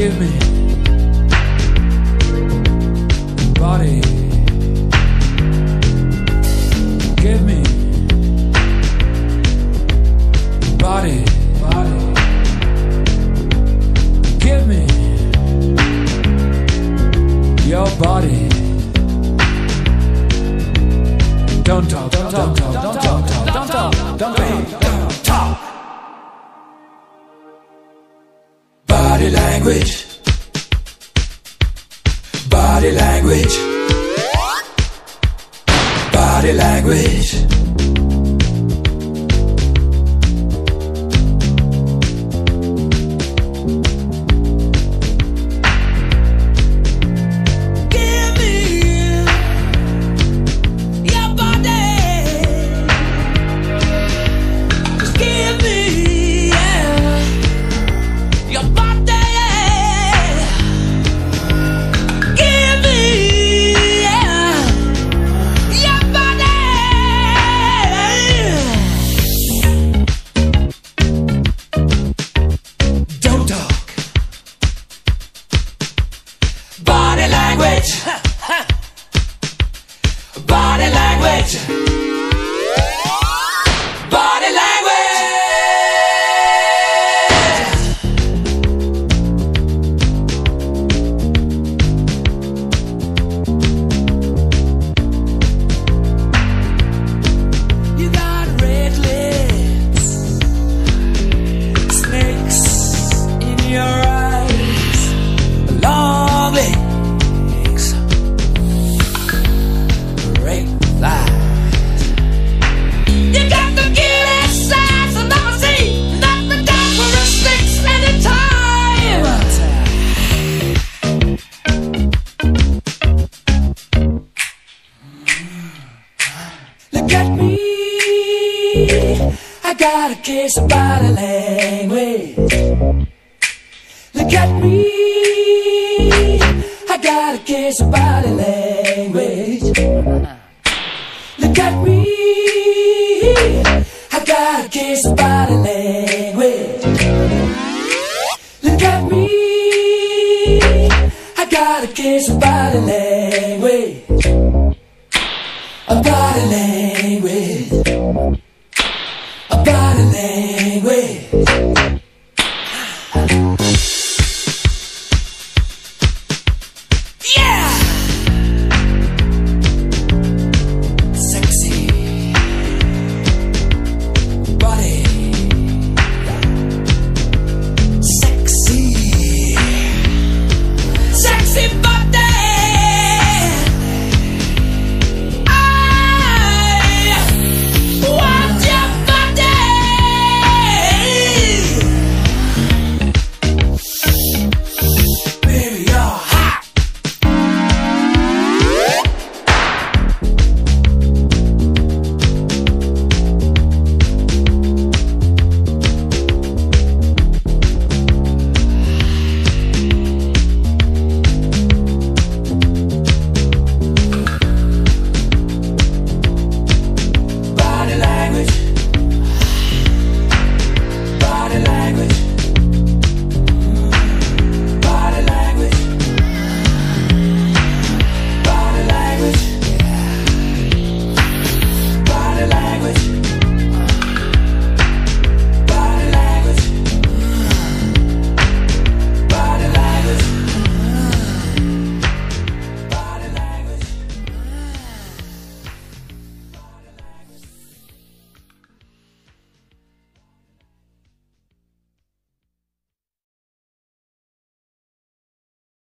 Give me body. Give me body. Body. Give me your body. Don't talk, don't talk, don't talk, don't talk, don't talk, don't talk, Body language. Body language. Body language. Language. Body language. me. I got a kiss of body language. Look at me. I got a kiss of body language. Look at me. I got a kiss of body language. Look at me. I got a case of body language. A body language. Got a language.